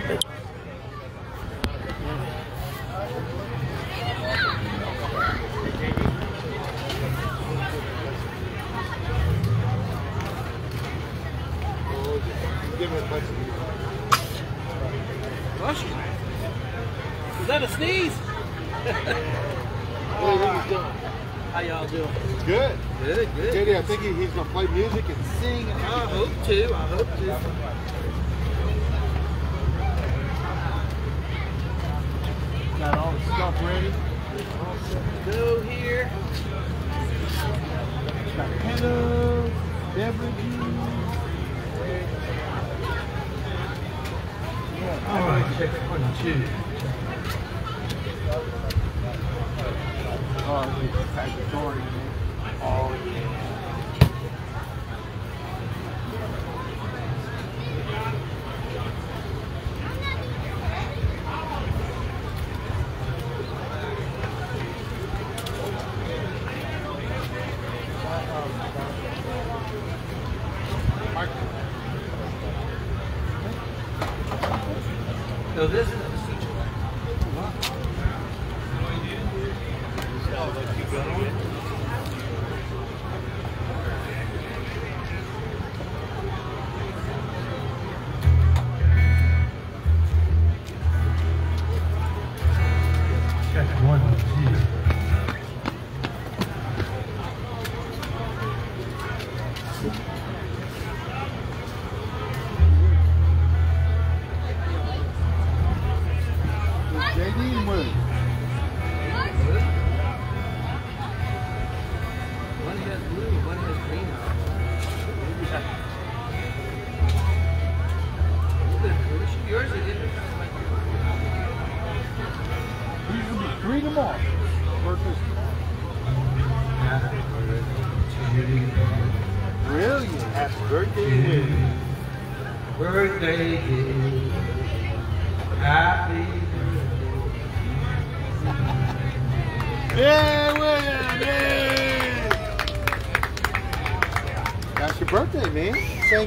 flip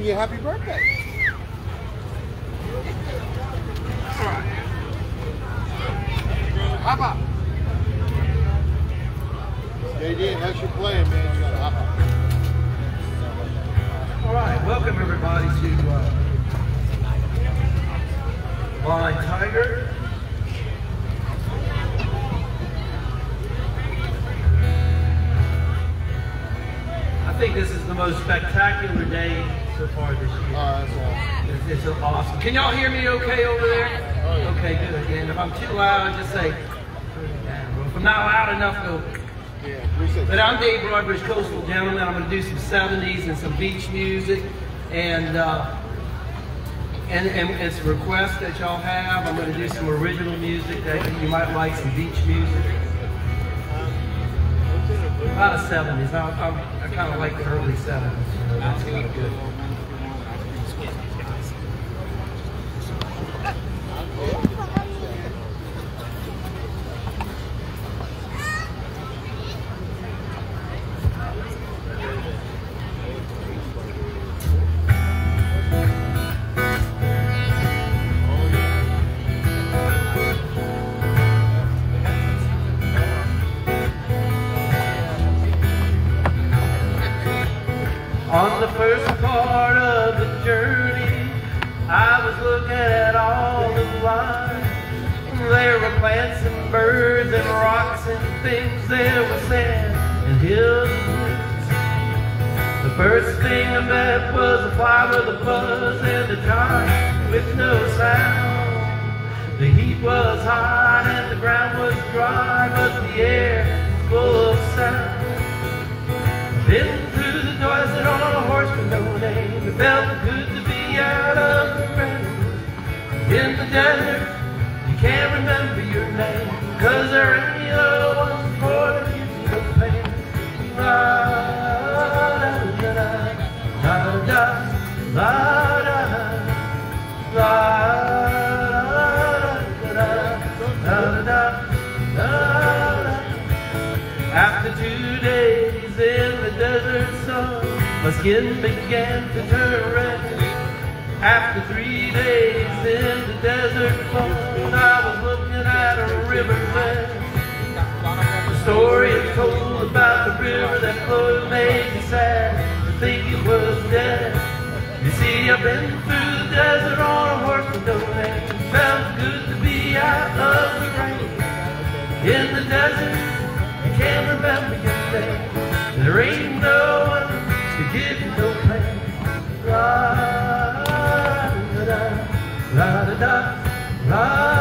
you happy birthday. 70s and some beach music. And, uh, and, and it's a request that y'all have. I'm going to do some original music that you might like, some beach music. A lot of 70s. I, I, I kind of like the early 70s. You know, that's good. And. There was sand and hills and woods. The first thing I met was a fly with a buzz and a time with no sound. The heat was hot and the ground was dry, but the air was full of sound. Been through the desert on a horse with no name. It felt good to be out of the rain. In the desert, you can't remember your name. Cause there ain't any after two days in the desert sun, my skin began to turn red. After three days in the desert cold, I was looking at a riverbed. Story is told about the river that flowed made me sad to think it was dead. You see, I've been through the desert on a horse with no name. Felt good to be out of the rain. In the desert, you can't remember your name. There ain't no one to give you no pain. La da da, la da da, la da,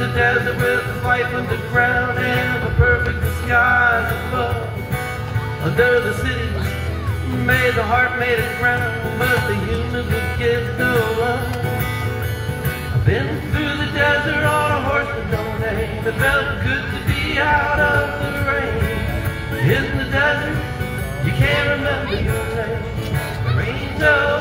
a desert with life ground and the perfect skies above. Under the city, made the heart made it ground, but the humans would get no love. I've been through the desert on a horse with no name. It felt good to be out of the rain. In the desert, you can't remember your name. There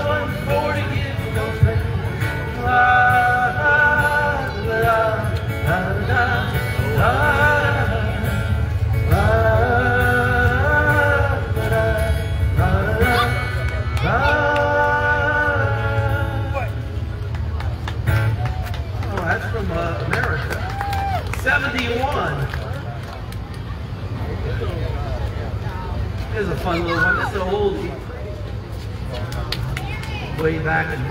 back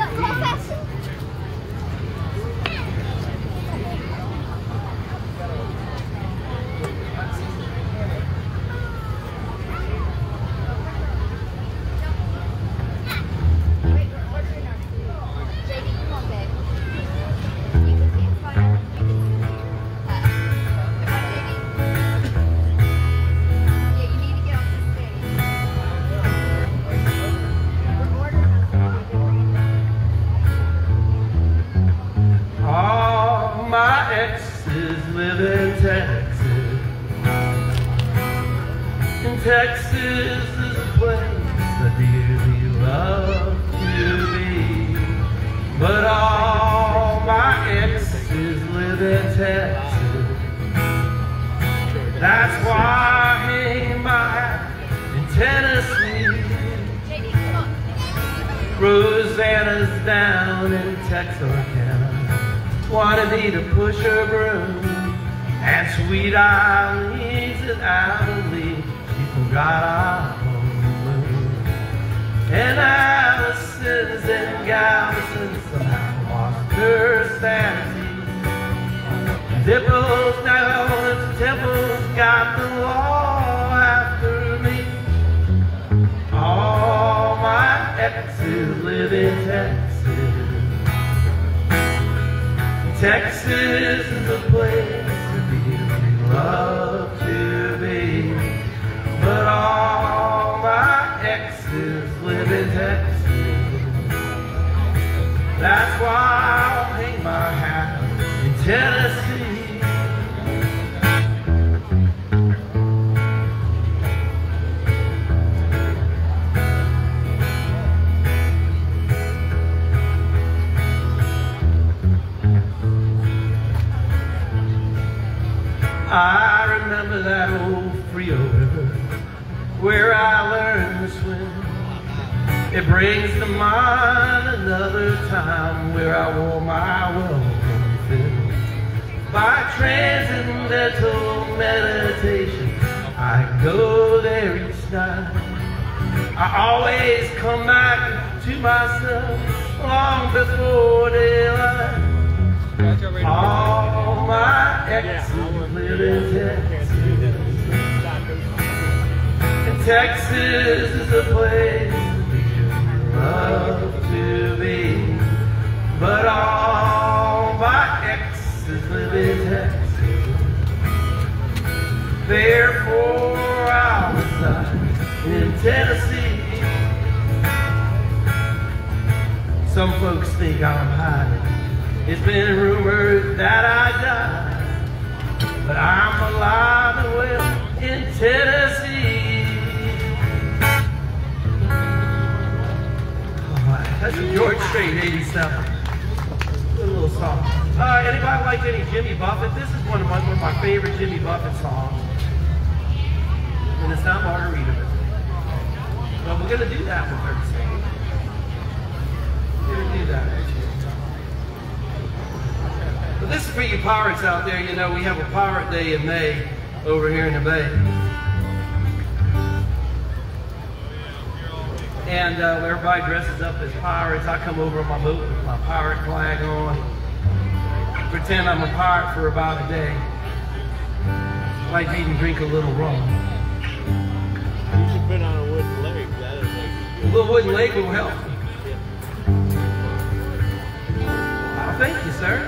It brings to mind another time where I wore my welcome fit. By transcendental meditation, I go there each night. I always come back to myself long before daylight. All my exes live in Texas. And Texas is a place to be, but all my exes live in Texas. Therefore, I reside in Tennessee. Some folks think I'm hiding. It's been rumored that I died, but I'm alive and well in Tennessee. That's a George Strait 87. Good little song. Uh, anybody like any Jimmy Buffett? This is one of my, one of my favorite Jimmy Buffett songs. And it's not Margarita. But we're going to do that for 30 seconds. We're going to do that. But this is for you pirates out there. You know, we have a pirate day in May over here in the Bay. And uh, everybody dresses up as pirates. I come over on my boat with my pirate flag on. Pretend I'm a pirate for about a day. Might even drink a little rum. You should put on a wooden leg. That'll make A little wooden leg will help. Oh, thank you, sir.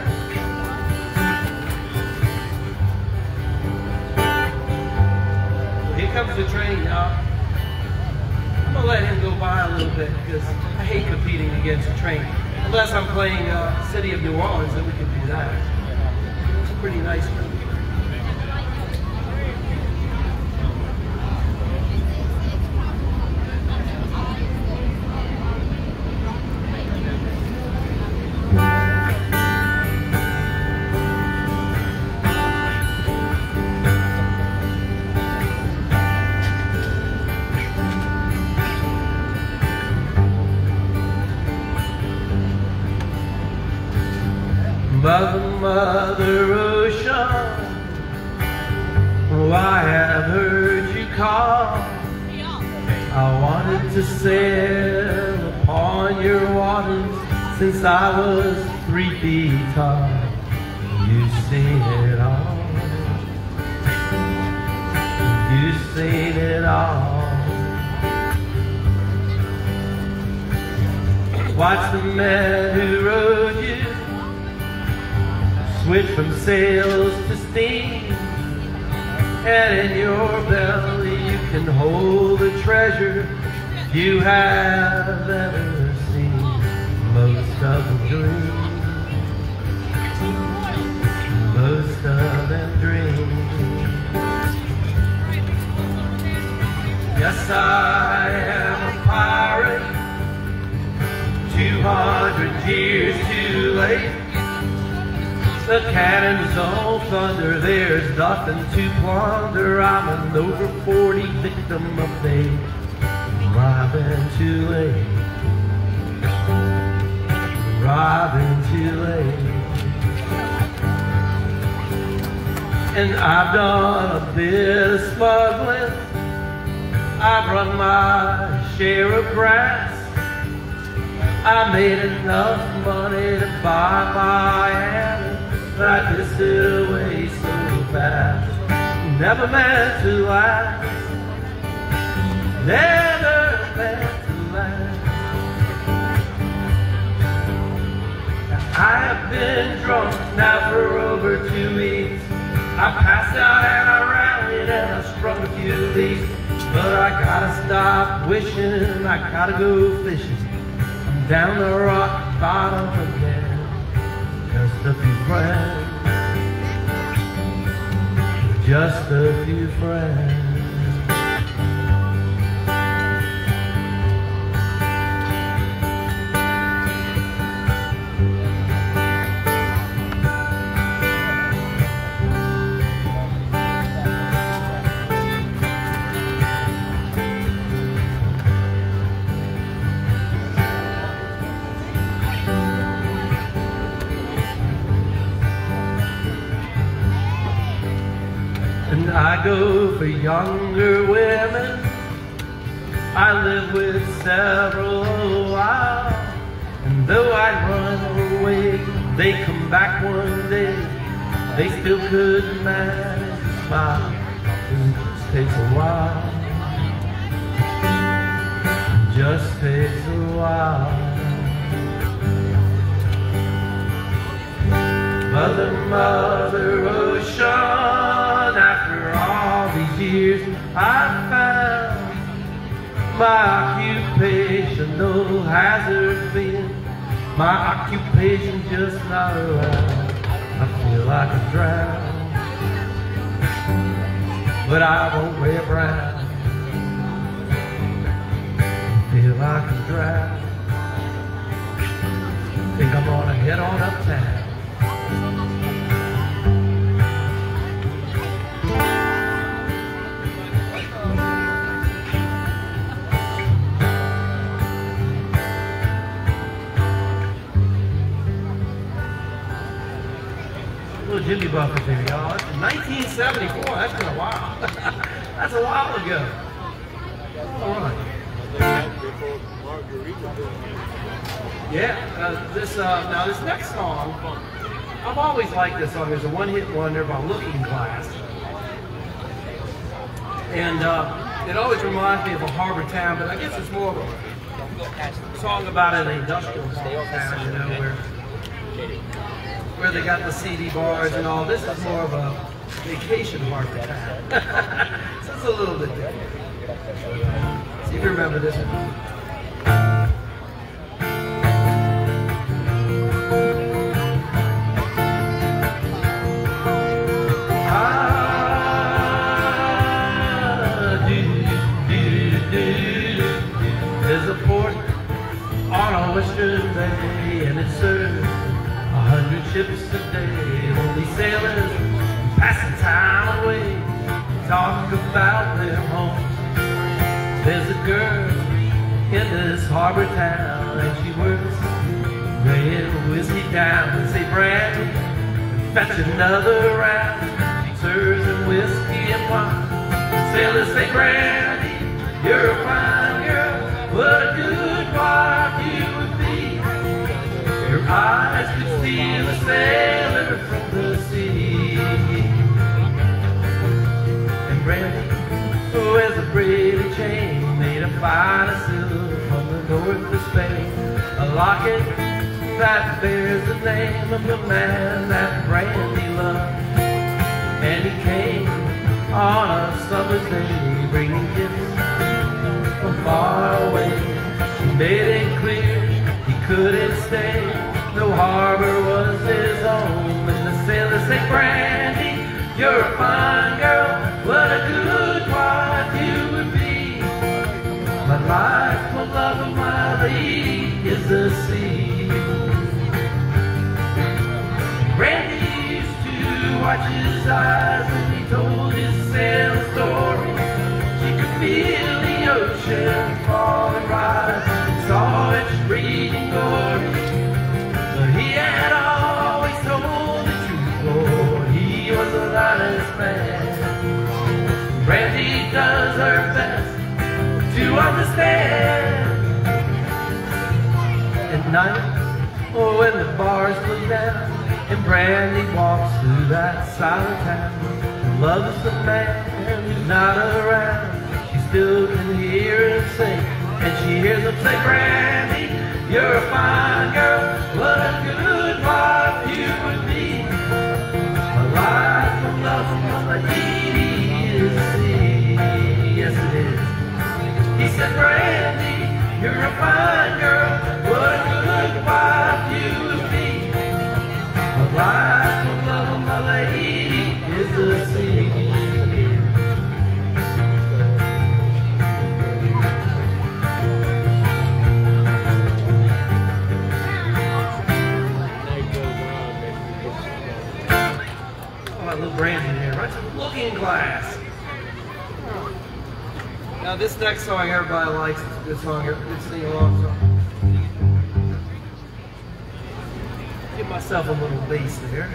Here comes the train, y'all. I'm gonna let him go by a little bit because I hate competing against a train. Unless I'm playing uh, City of New Orleans, then we can do that. It's a pretty nice tall. You seen it all. You seen it all. Watch the man who rode you switch from sails to steam. And in your belly you can hold the treasure you have ever Yes, I am a pirate. Two hundred years too late. The cannon's all thunder, there's nothing to plunder. I'm an over 40 victim of fate. Arriving too late. Arriving too late. And I've done a bit of smuggling. I've run my share of grass. I made enough money to buy my alley, but I pissed it away so fast. Never meant to last. Never meant to last. I have been drunk now for over two weeks. I passed out and I rallied and I struck a few leaks. But I gotta stop wishing, I gotta go fishing I'm down the rock bottom again. Just a few friends, just a few friends. I go for younger women. I live with several while. And though I run away, they come back one day. They still couldn't manage to smile. It just takes a while. Just takes a while. Mother, Mother oh, Ocean, after years, I found my occupational hazard been My occupation just not around. I feel like a drown, but I won't wear brown. Feel like a drown. Think I'm gonna head on uptown. Jimmy Buffett there, y'all. That's 1974. That's been a while. That's a while ago. All right. Yeah, uh, this uh, now this next song, I've always liked this song. There's a one-hit wonder by Looking Glass, and uh, it always reminds me of a harbor town. But I guess it's more of a song about an industrial town, you know, where where they got the CD bars and all. This is more of a vacation harbor town, so it's a little bit different. See if you remember this one. Ah. There's a port on a western bay, and it serves ships a day. Only sailors passing time away, talk about their homes. There's a girl in this harbor town, and she works laying whiskey down. And say, Brandy, fetch another round. She serves him whiskey and wine. Sailors say, Brandy, you're a fine girl. What a good wife you would be. Your eyes steal a sailor from the sea. And Brandy wears a pretty chain made of fine silver from the north of Spain. A locket that bears the name of the man that Brandy loved. And he came on a summer's day, bringing gifts from far away. He made it clear he couldn't stay. No harbor was his home. And the sailors say, Brandy, you're a fine girl. What a good wife you would be. My life, my love, and my is the sea. Brandy used to watch his eyes when he told his sailor story. She could feel the ocean fall and rise saw it raging glory. Brandy does her best to understand. At night, or when the bars close down, and Brandy walks through that silent town, loves the man who's not around. She still can hear him sing, and she hears him say, Brandy, you're a fine girl. What a good wife you would be. My Brandy, you're a fine girl. What a good wife looking glass. Now this next song everybody likes. It's a good song. Good sing along song. Give myself a little bass there.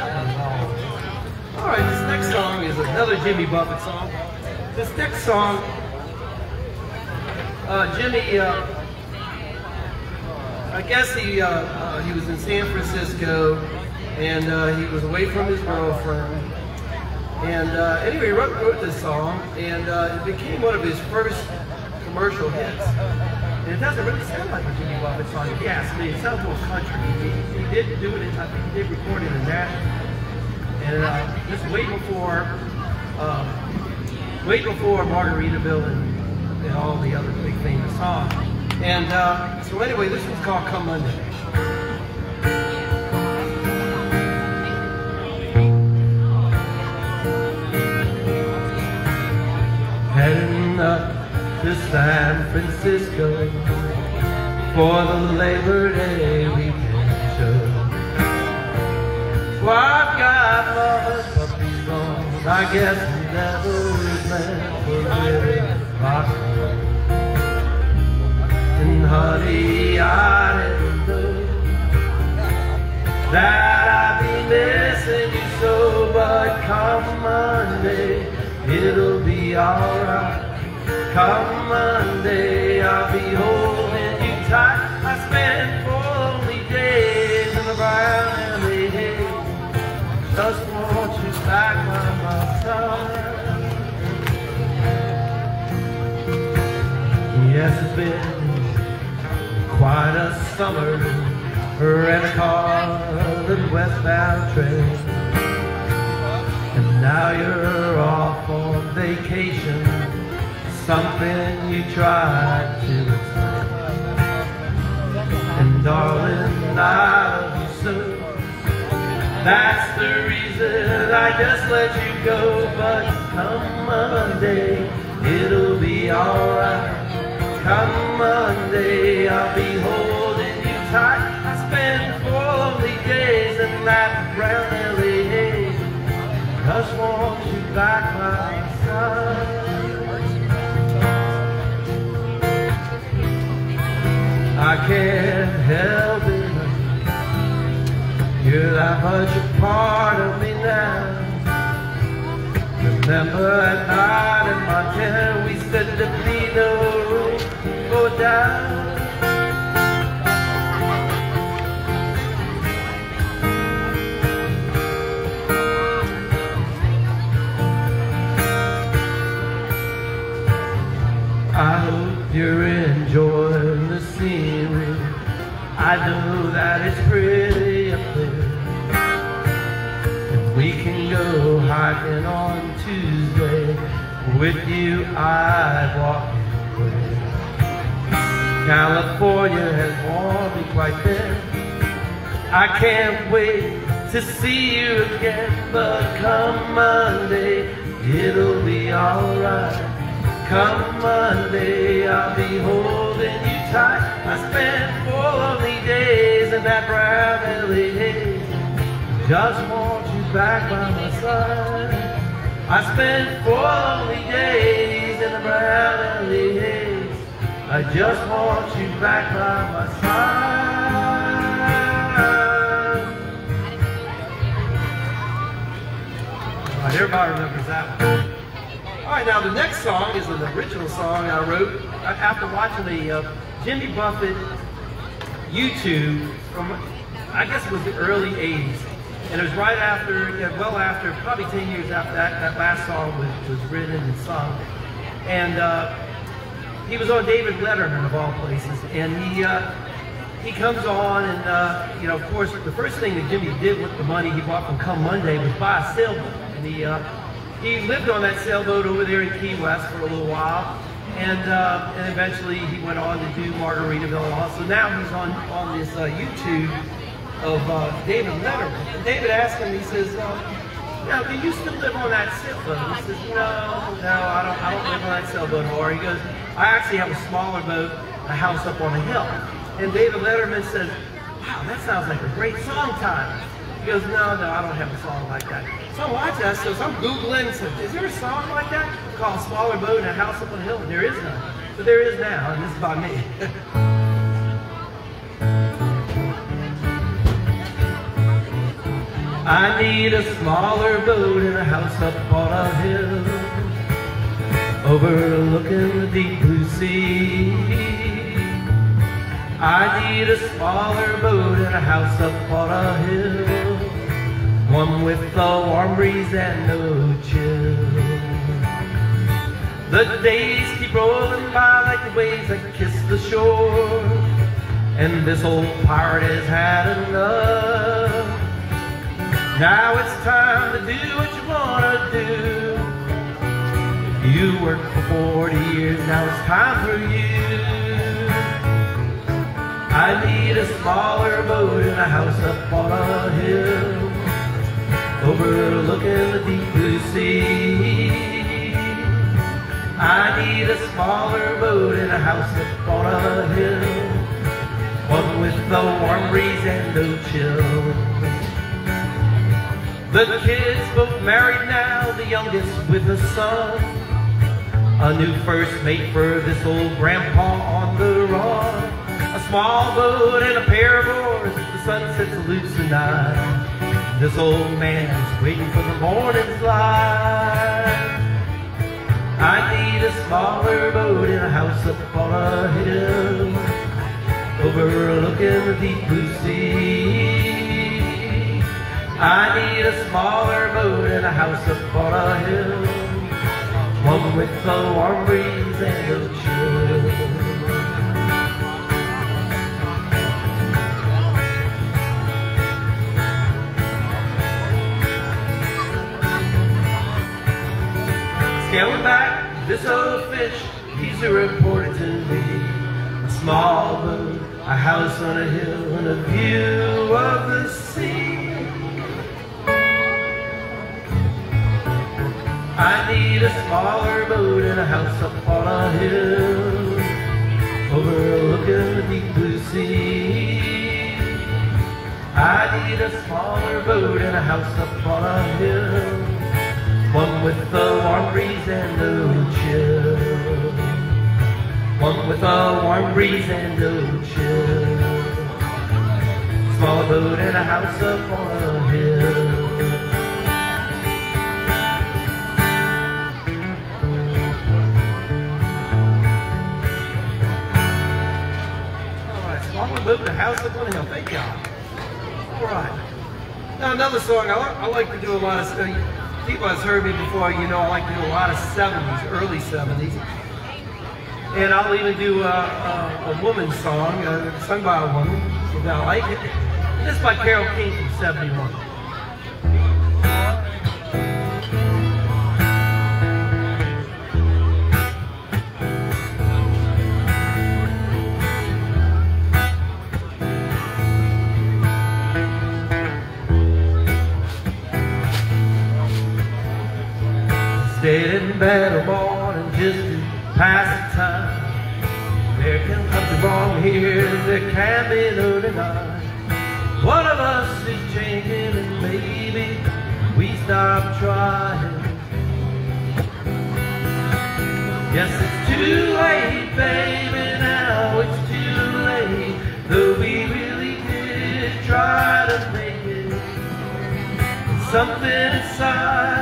1967. All right, this next song is another Jimmy Buffett song. This next song, uh, Jimmy, uh, I guess he uh, uh, he was in San Francisco, and uh, he was away from his girlfriend. And uh, anyway, he wrote, wrote this song, and it became one of his first commercial hits. And it doesn't really sound like a Jimmy Buffett song. if you ask me. It sounds more country. Did do it. I think he did record it in Nashville. And uh, this way before, um, way before Margaritaville and, and all the other big famous songs. And uh, so anyway, this one's called Come Monday. Heading up to San Francisco for the Labor Day I guess we never meant for rock and. And honey, I didn't know that I'd be missing you so, but come Monday, it'll be alright. Come Monday, I'll be holding Yes, it's been quite a summer. Rent a car, the westbound train. And now you're off on vacation. Something you tried to explain. And darling, I love you so. That's the reason I just let you go. But come Monday, it'll be alright. Come Monday, I'll be holding you tight. I four lonely days in that brown LA. Just want you back my side. I can't help it. You're that much a part of me now. Remember at night in Montana we said there'd be no room go down. I hope you're enjoying the scenery. I know that it's pretty up there. And we can go hiking on Tuesday. With you, I walk California has worn me quite thin. I can't wait to see you again, but come Monday, it'll be alright. Come Monday, I'll be holding you tight. I spent four lonely days in that brown haze. Just want you back by my side. I spent four lonely days in the brown haze. I just want you back by my side. Right, everybody remembers that one. All right, now the next song is an original song I wrote after watching the uh, Jimmy Buffett YouTube from, I guess it was the early 80s. And it was right after, well after, probably 10 years after that, that last song was, was written and sung. And uh, he was on David Letterman of all places. And he, uh, he comes on and, uh, you know, of course, the first thing that Jimmy did with the money he bought from Come Monday was buy a sailboat. And he, uh, he lived on that sailboat over there in Key West for a little while. And, uh, and eventually he went on to do Margaritaville and. So now he's on, on this uh, YouTube of uh, David Letterman. And David asked him, he says, now, do you still live on that sailboat? He says, no, no, I don't, I don't live on that sailboat anymore. He goes, I actually have a smaller boat, a house up on a hill. And David Letterman says, wow, that sounds like a great song title. He goes, no, no, I don't have a song like that. So I'm watching that, so I'm Googling, so is there a song like that called Smaller Boat and a House Up on a Hill? There is none. But there is now, and this is by me. I need a smaller boat and a house up on a hill Overlooking the deep blue sea. I need a smaller boat and a house up on a hill One with a warm breeze and no chill. The days keep rolling by like the waves that kiss the shore And this old pirate has had enough. Now it's time to do what you want to do. You worked for 40 years, now it's time for you. I need a smaller boat and a house up on a hill, overlooking the deep blue sea. I need a smaller boat and a house up on a hill, one with a warm breeze and no chill. The kids both married now, the youngest with a son. A new first mate for this old grandpa on the run. A small boat and a pair of oars, the sun sets loose tonight. This old man's waiting for the morning's light. I need a smaller boat and a house up on a hill, overlooking the deep blue sea. I need a smaller boat and a house up on a hill, one with a warm breeze and no chill. Scaling back this old fish, he's a reporter to me. A small boat, a house on a hill, and a view of the sea. I need a smaller boat and a house up on a hill. Overlooking the deep blue sea. I need a smaller boat and a house up on a hill. One with a warm breeze and no chill. One with a warm breeze and no chill. Small boat and a house up on a hill moving the house up on the hill. Thank y'all. All right. Now another song. I, I like to do a lot of stuff. People have heard me before. You know, I like to do a lot of 70s, early 70s. And I'll even do a, a, a woman's song, uh, sung by a woman, if I like it. This is by Carole King from 71. Just to pass the time. There can something wrong here, there can be no denying. One of us is changing and maybe we stop trying. Yes, it's too late, baby, now it's too late. Though we really did try to make it. Something inside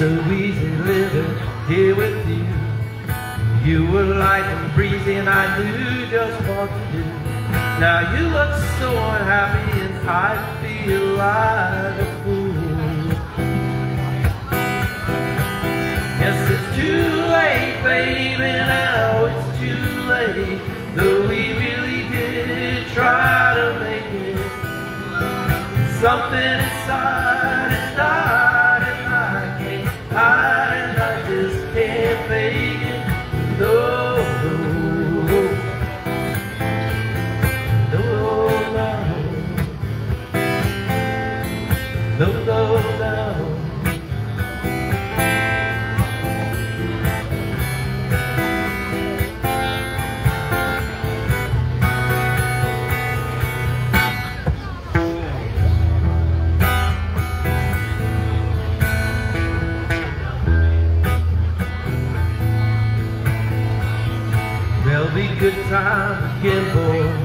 so easy living here with you. You were light and breezy and I knew just what to do. Now you look so unhappy and I feel like a fool. Yes, it's too late, baby, now it's too late. Though we really did try to make it. Something inside has died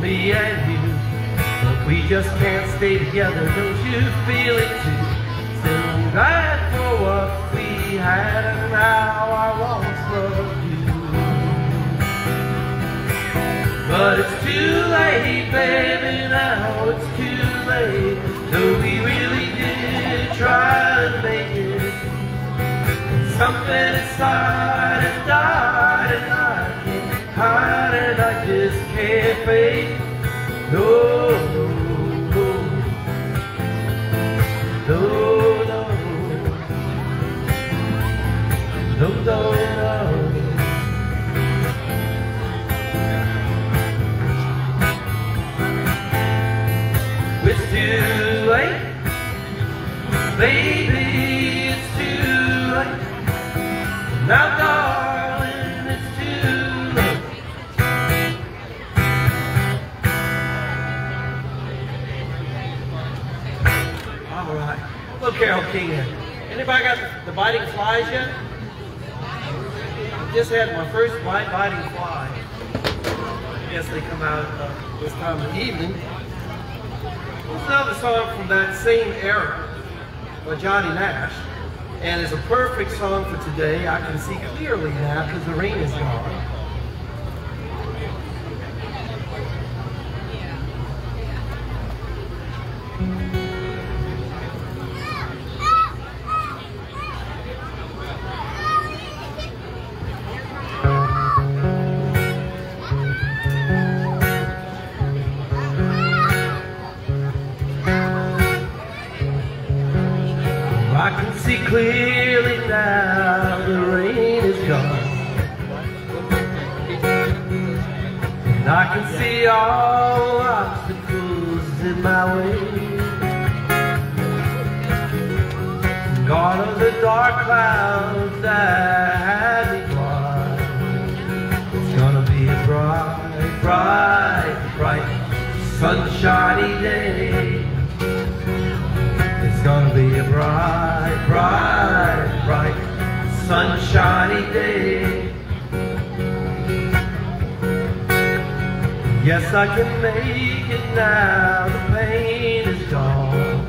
me and you. But we just can't stay together, don't you feel it too? Still I'm glad for what we had and how I once loved you. But it's too late, baby, now it's too late. Though we really did try to make it. Something inside has died can't I just can't fake. No, Carole King. Anybody got the biting flies yet? Just had my first bite biting fly. I they come out uh, this time of the evening. It's another song from that same era by Johnny Nash. And it's a perfect song for today. I can see clearly now because the rain is gone. I can see clearly now the rain is gone. And I can see all obstacles in my way. Gone are the dark clouds that had me blind. It's gonna be a bright, bright, bright, sunshiny day. It's gonna be a bright, bright, bright, sunshiny day. Yes, I can make it now, the pain is gone.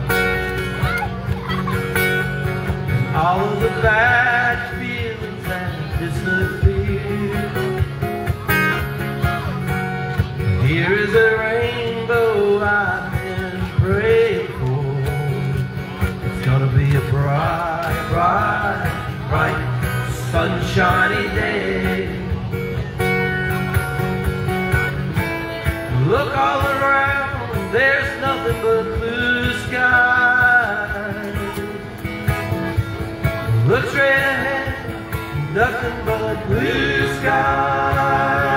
All of the bad feelings have disappeared. Here is a rainbow I've a bright, bright, bright, sunshiny day. Look all around, there's nothing but blue skies. Look straight ahead, nothing but blue sky.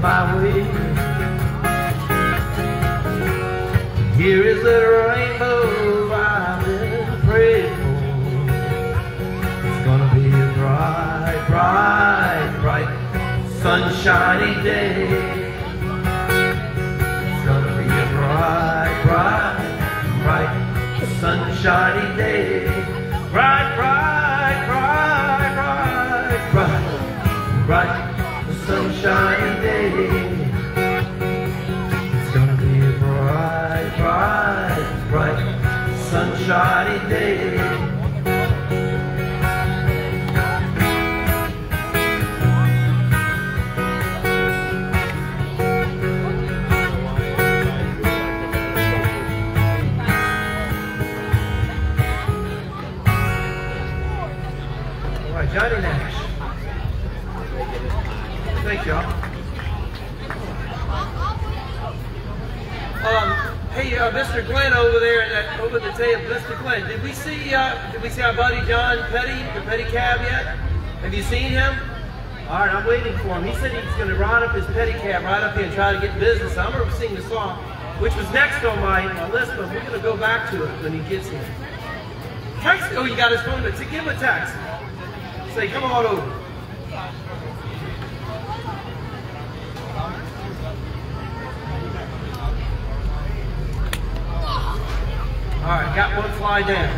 My way. Here is the rainbow I've been praying for. It's gonna be a bright, bright, bright, sunshiny day. It's gonna be a bright, bright, bright, sunshiny day. Bright, bright, sunshiny day. Uh, Mr. Glenn over there, over the table, Mr. Glenn, did we see, uh, did we see our buddy John Petty, the Petty Cab yet? Have you seen him? All right, I'm waiting for him. He said he's going to ride up his pedicab right up here and try to get business. I'm going to sing the song, which was next on my, list, but we're going to go back to it when he gets here. Text, oh, you got his phone, but give him a text. Say, come on over. All right, got one fly down.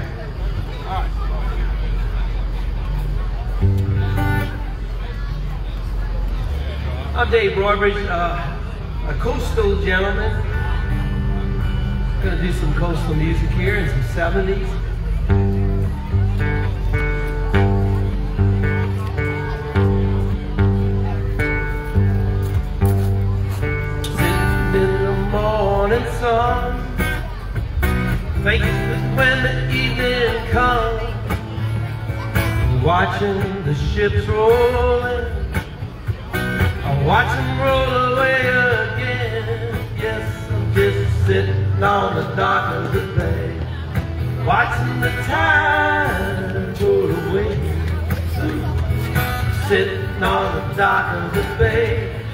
All right. I'm Dave Broadbridge, uh, a coastal gentleman. Gonna do some coastal music here in some 70s. Watching the ships rolling, I watch them roll away again. Yes, I'm just sitting on the dock of the bay, watching the tide roll away. Sitting on the dock of the bay,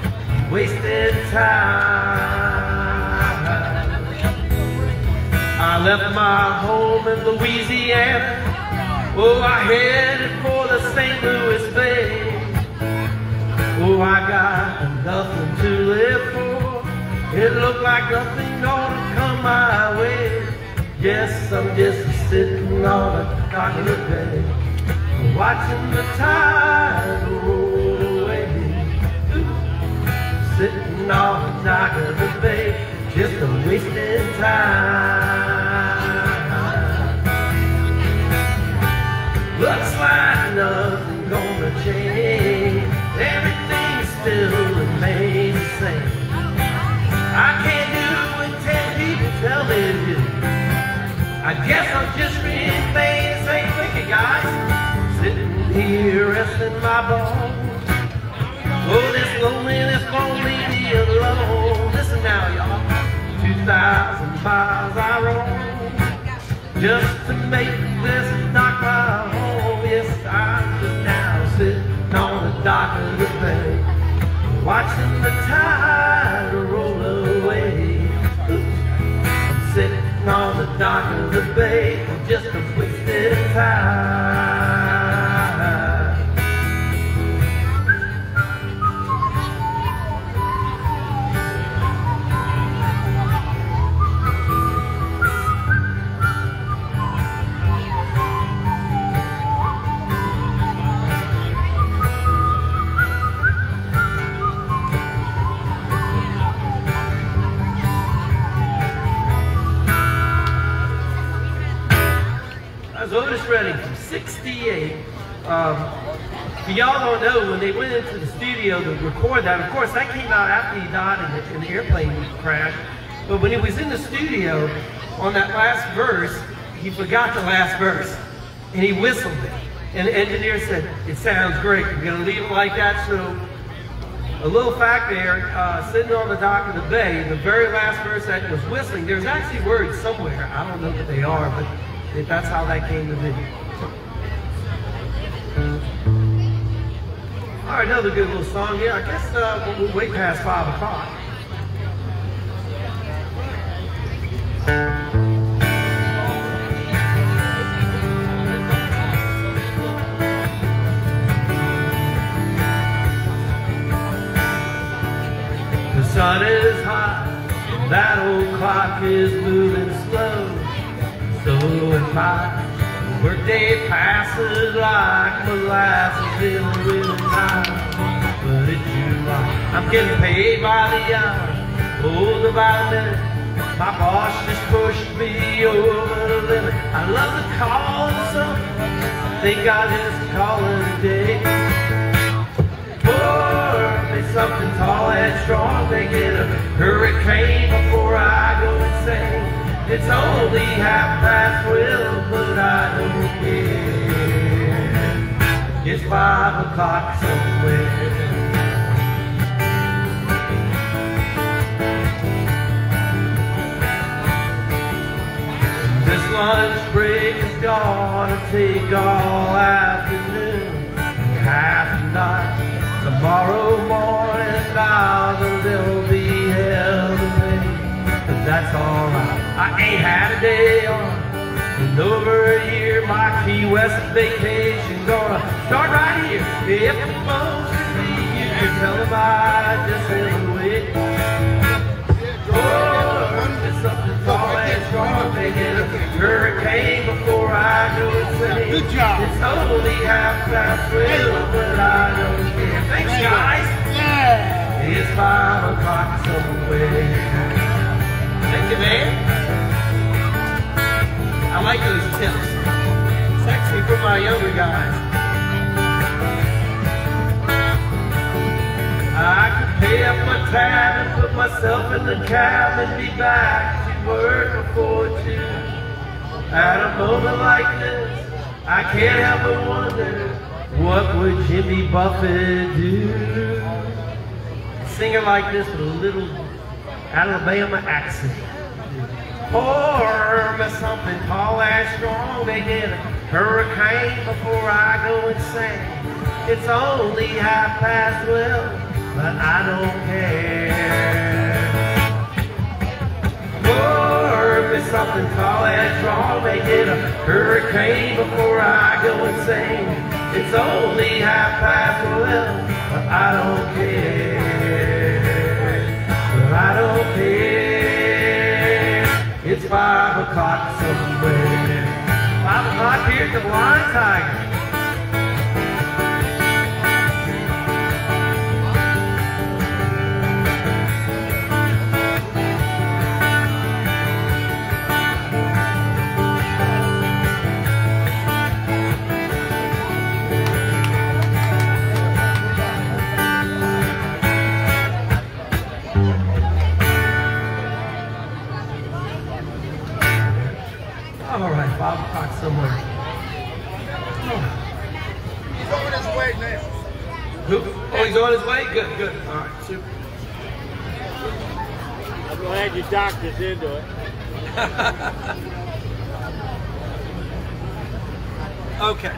wasting time. I left my home in Louisiana. Oh, I headed for the St. Louis Bay. Oh, I got nothing to live for. It looked like nothing gonna come my way. Yes, I'm just sitting on of the bay, watching the tide roll away. Sitting on the dock of the bay, just a wasting time. Looks like nothing's gonna change. Everything still remains the same. I can't do what ten people tell me to do. I guess I'm just remain the same thinking, guys. Sitting here resting my bones. Oh, this loneliness won't leave me alone. Listen now, y'all. Two thousand miles I roam just to make this dock my home. Yes, I'm just now sitting on the dock of the bay, watching the tide roll away. I'm sitting on the dock of the bay, just a wasted time. Um, y'all don't know, when they went into the studio to record that, of course, that came out after he died in the, in the airplane crash. But when he was in the studio on that last verse, he forgot the last verse and he whistled it. And the engineer said, it sounds great. We're going to leave it like that. So a little fact there, uh, sitting on the dock of the bay, the very last verse that was whistling, there's actually words somewhere. I don't know what they are, but that's how that came to be. All right, another good little song here. I guess uh, we'll wait past 5 o'clock. The sun is hot, that old clock is moving slow. So if workday passes like molasses in the wintertime, but it's July. I'm getting paid by the hour, by the minute. My boss just pushed me over the limit. I love the call of the sun, think I just call it a day. Pour me something tall and strong, they get a hurricane before I go insane. It's only half past twelve, but I don't care. It's five o'clock somewhere. This lunch break is gonna take all afternoon, half night. Tomorrow morning, now there'll be that's alright. I ain't had a day on in over a year. My Key West vacation gonna start right here. If the folks see you, you tell them I just sailed away. Oh, there's something tall and strong. They get a hurricane before I go insane. Good job. It's only half past twelve, but I don't care. Thanks, guys. Yeah. It's five o'clock somewhere. Thank you, man. I like those tips. Sexy for my younger guys. I could pay up my tab and put myself in the cab and be back to work before two. At a moment like this, I can't help but wonder, what would Jimmy Buffett do? A singer like this with a little Alabama accent. Pour me something tall and strong, they get a hurricane before I go insane. It's only half past twelve, but I don't care. Pour me something tall and strong, they get a hurricane before I go insane. It's only half past twelve, but I don't care. Care. It's five o'clock somewhere. Five o'clock here at the Blind Tiger. Five o'clock somewhere. He's on his way now. Who? Oh, he's on his way? Good, good. All right, super. I'm glad you docked us into it. Okay.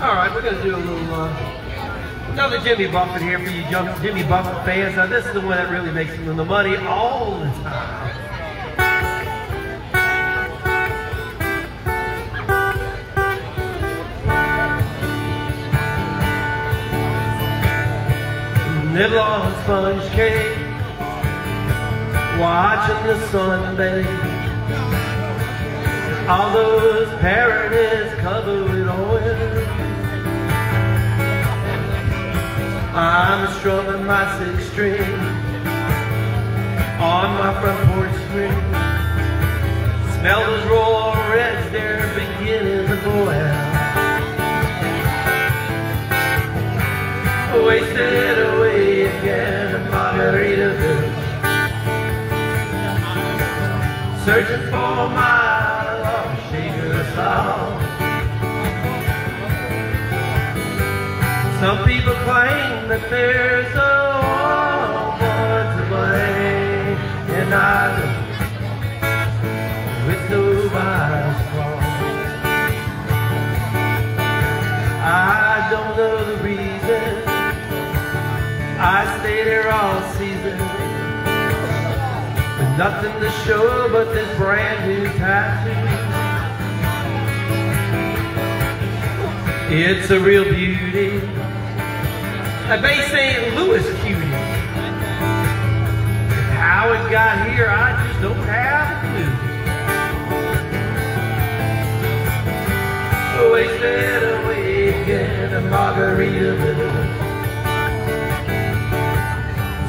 All right, we're gonna do a little uh, another Jimmy Buffett here for you young Jimmy Buffett fans. Now this is the one that really makes him the money all the time. live on sponge cake, watching the sun bake. All those parrots covered with oil. I'm strumming my six string on my front porch swing. Smell those roar reds, they're beginning to boil. Wasted Searching for my lost sheep's song. Some people claim that there's a woman to blame, and I don't. it's nobody's fault. I don't know the reason. I stayed here all nothing to show but this brand new tattoo. It's a real beauty. A Bay St. Louis cutie. How it got here, I just don't have a clue. Wasted away in a Margaritaville.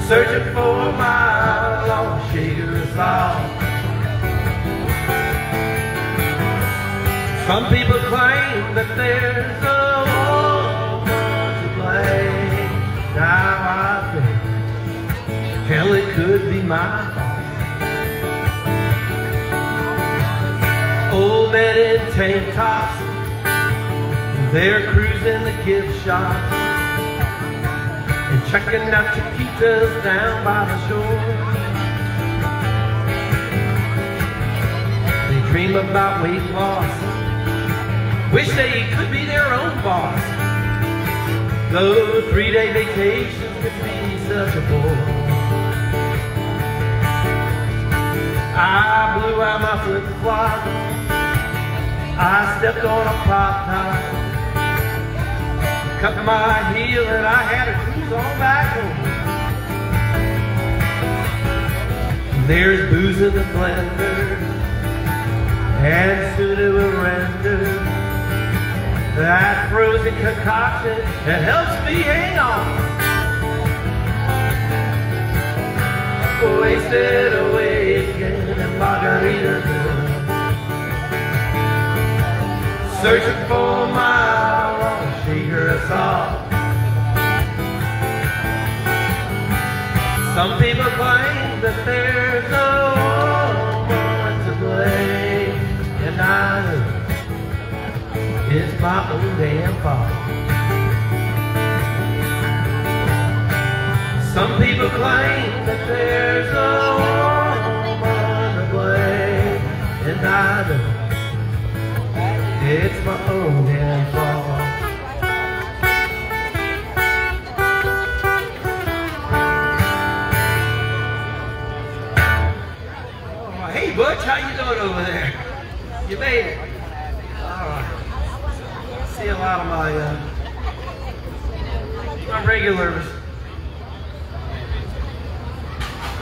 Searching for my long of salt. Some people claim that there's a woman to blame. Now I think, hell, it could be my fault. Old men in tank tops, they're cruising the gift shop and checking out Chiquitas down by the shore. They dream about weight loss. Wish they could be their own boss. Those three-day vacations could be such a bore. I blew out my flip-flop. I stepped on a pop top. Cut my heel and I had to cruise on back home. There's booze in the blender, and soon it will render that frozen concoction that helps me hang on. Wasted away in Margaritaville. Searching for my long shaker of salt. Some people claim that there's no one to blame, and I know it's my own damn fault. Some people claim that there's a woman to blame, and I know it's my own damn fault. How you doing over there? You made it. All right. See a lot of my uh, my regulars.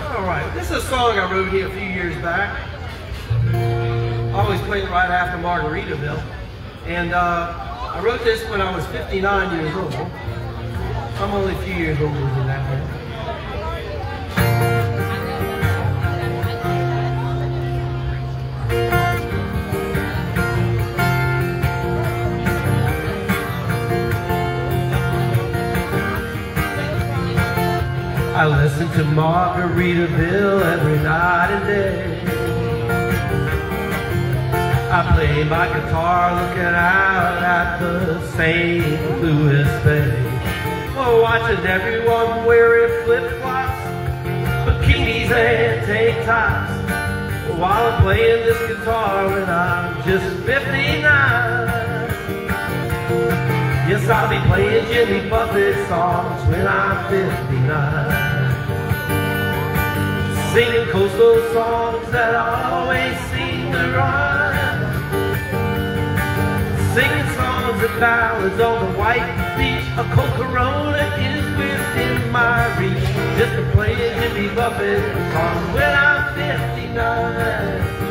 All right, this is a song I wrote here a few years back. Always played it right after Margaritaville, and uh, I wrote this when I was 59 years old. I'm only a few years older than that I listen to Margaritaville every night and day. I play my guitar looking out at the St. Louis Bay. Oh, watching everyone wearing flip-flops, bikinis and tank tops. While I'm playing this guitar and I'm just 59. Yes, I'll be playing Jimmy Buffett songs when I'm 59. Singing coastal songs that always seem to rhyme. Singing songs and ballads on the white beach. A cold Corona is within my reach. Just to play a Jimmy Buffett songs when I'm 59.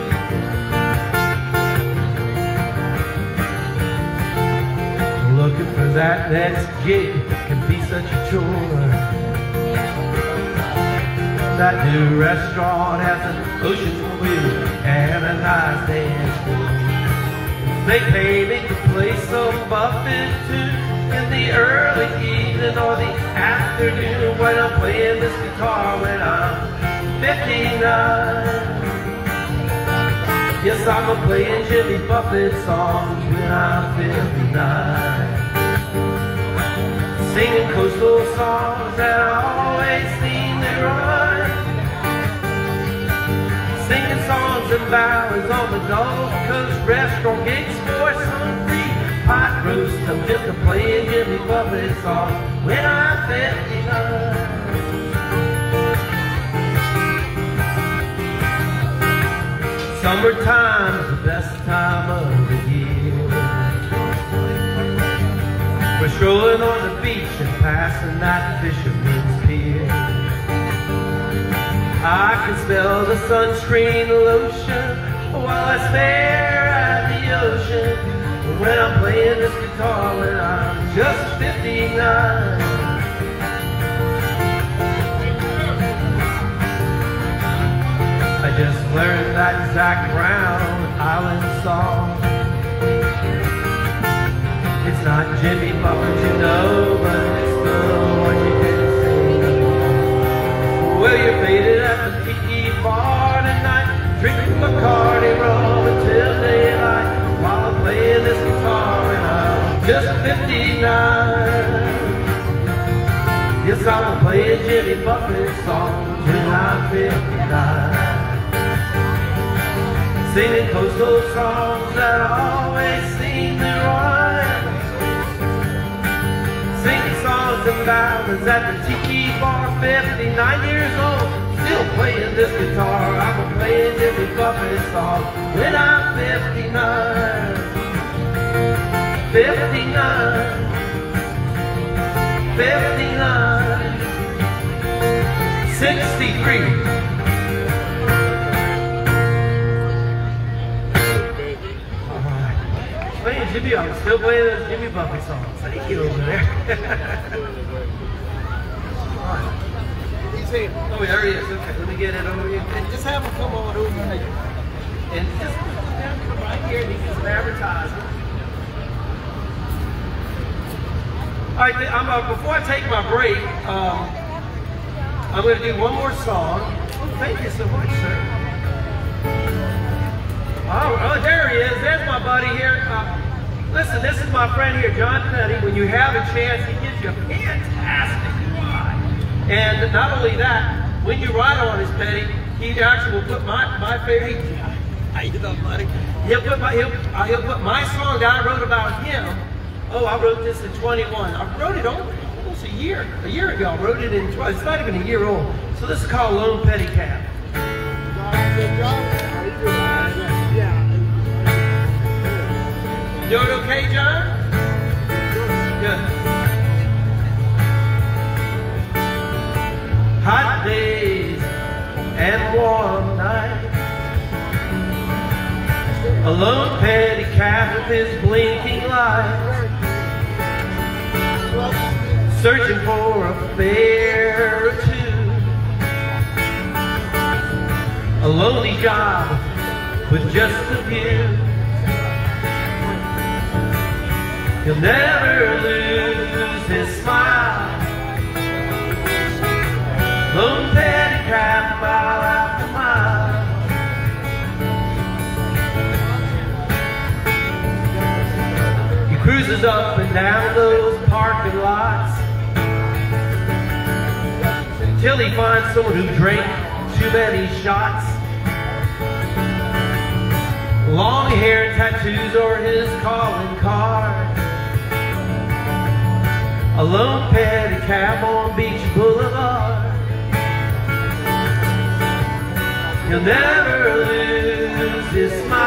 Looking for that next gig can be such a chore. That new restaurant has an ocean view and a nice dance floor. They me to play some Buffett too in the early evening or the afternoon when I'm playing this guitar when I'm 59. Yes, I'm a playing Jimmy Buffett songs when I'm 59. Singing coastal songs that I always seem ballads on the Gulf Coast restaurant gigs for some free pot roast. I'm just a playing Jimmy Buffett song when I'm 59. Summertime's the best time of the year. We're strolling on the beach and passing that fisherman's pier. I can smell the sunscreen lotion while I stare at the ocean. When I'm playing this guitar when I'm just 59. I just learned that Zac Brown Island song. It's not Jimmy Buffett, you know, but it's the one you. Well, you're faded at the tiki bar tonight, drinking Bacardi rum until daylight, while I'm playing this guitar and I'm just 59. Yes, I'm playing Jimmy Buffett songs when I'm 59 singing coastal songs that always seem to rhyme. Singing songs and ballads at the tiki bar, 59 years old, still playing this guitar. I'm playing Jimmy Buffett song when I'm 59. 59. 59. 63. Playing Jimmy, I'm still playing those Jimmy Buffett songs. Thank you over there. Oh, there he is. Okay, let me get it over here. And just have him come on over here. And just come right here and he can some advertising. All right, I'm, uh, before I take my break, um, I'm going to do one more song. Oh, thank you so much, sir. Oh, oh, there he is. There's my buddy here. Uh, listen, this is my friend here, John Petty. When you have a chance, he gives you a fantastic. And not only that, when you ride on his Petty, he actually will put my, my favorite, how you doing, buddy? He'll put my, he'll, uh, he'll put my song that I wrote about him. Oh, I wrote this in 21. I wrote it almost a year, a year ago. I wrote it in, it's not even a year old. So this is called Lone Petty Cap. Doing okay, John? Hot days and warm nights. A lone cat with his blinking light. Searching for a fare or two. A lonely job with just a view. He'll never lose his smile. Mile after mile. He cruises up and down those parking lots until he finds someone who drank too many shots. Long hair tattoos or his calling card. A lone pedicab on Beach Boulevard. He'll never lose this smile.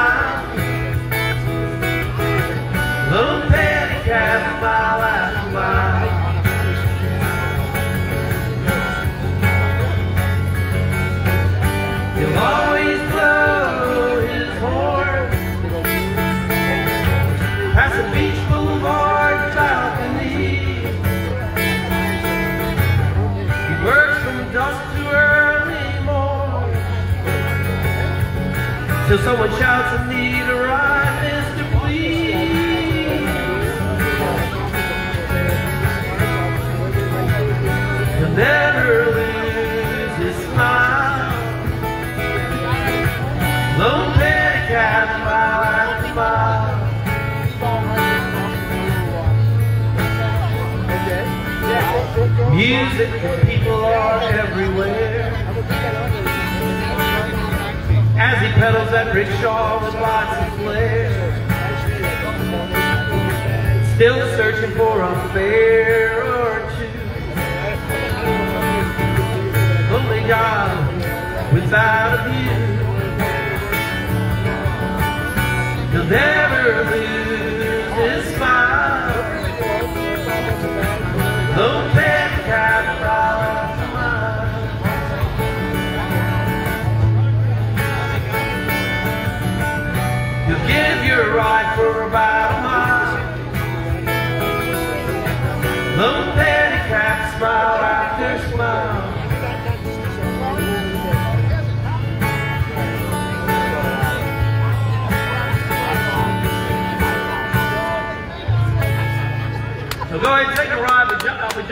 Till someone shouts, "I need a ride, Mister, please." He'll never lose his smile. Lone pedicab mile mile. Music and people are everywhere. Pedals that rickshaw with lots of flair. Still searching for a fare or two. Only God without a view. He'll never lose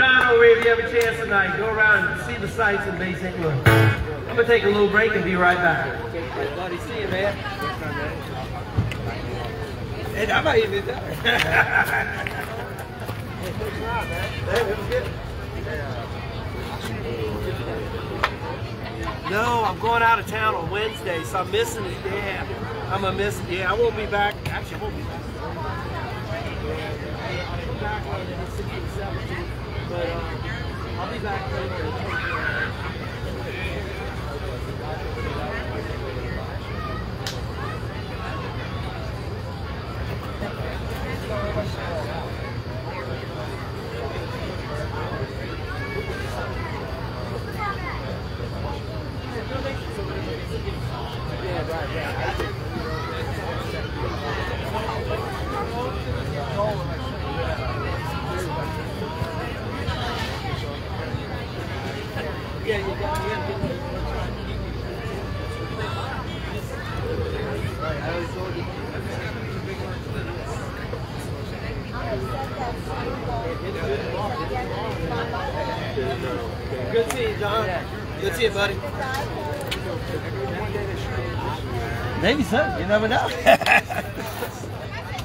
John, with John over if you have a chance tonight. Go around and see the sights in Bay St. Louis. I'm going to take a little break and be right back. Okay, buddy, see you, man. And I might even do that. No, I'm going out of town on Wednesday, so I'm missing it. Yeah, I'm gonna miss. It. Yeah, I won't be back. Actually, I won't be back. I'll be back on the 16th, 17th, but uh, I'll be back later. Yeah, you got me. Yeah, Good seeing you, John. Good seeing you, buddy. Maybe so. You never know.